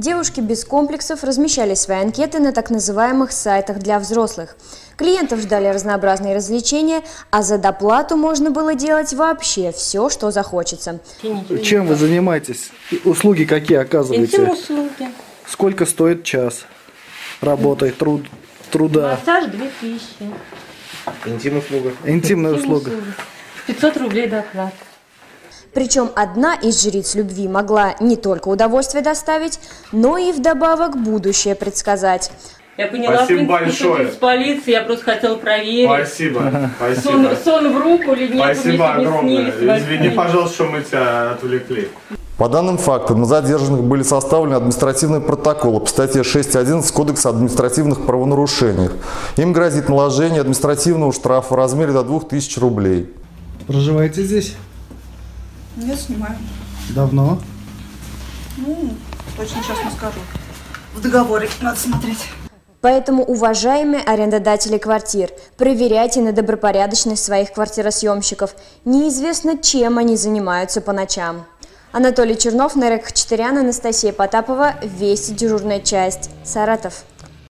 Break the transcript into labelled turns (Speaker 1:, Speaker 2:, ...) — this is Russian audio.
Speaker 1: Девушки без комплексов размещали свои анкеты на так называемых сайтах для взрослых. Клиентов ждали разнообразные развлечения, а за доплату можно было делать вообще все, что захочется.
Speaker 2: Чем вы занимаетесь? Услуги какие оказываете?
Speaker 3: Интим-услуги.
Speaker 2: Сколько стоит час работы, труд, труда?
Speaker 3: Массаж 2000.
Speaker 4: Интим-услуга.
Speaker 2: Интимная услуга.
Speaker 3: 500 рублей доклад.
Speaker 1: Причем одна из жриц любви могла не только удовольствие доставить, но и вдобавок будущее предсказать.
Speaker 3: Я поняла,
Speaker 4: Спасибо
Speaker 3: в принципе,
Speaker 4: большое.
Speaker 3: с полиции, я просто хотела проверить.
Speaker 4: Спасибо.
Speaker 3: Сон,
Speaker 4: Спасибо.
Speaker 3: сон в руку или нет,
Speaker 4: Спасибо
Speaker 3: сегодня
Speaker 4: огромное.
Speaker 3: снились
Speaker 4: Извини, пожалуйста, что мы тебя отвлекли.
Speaker 5: По данным фактам, на задержанных были составлены административные протоколы по статье 6.11 Кодекса административных правонарушениях. Им грозит наложение административного штрафа в размере до 2000 рублей.
Speaker 2: Проживаете здесь?
Speaker 6: Я снимаю.
Speaker 2: Давно?
Speaker 6: Ну, точно сейчас не скажу. В договоре надо смотреть.
Speaker 1: Поэтому, уважаемые арендодатели квартир, проверяйте на добропорядочность своих квартиросъемщиков. Неизвестно, чем они занимаются по ночам. Анатолий Чернов, Нарек Хачатурян, Анастасия Потапова, Вести, дежурная часть, Саратов.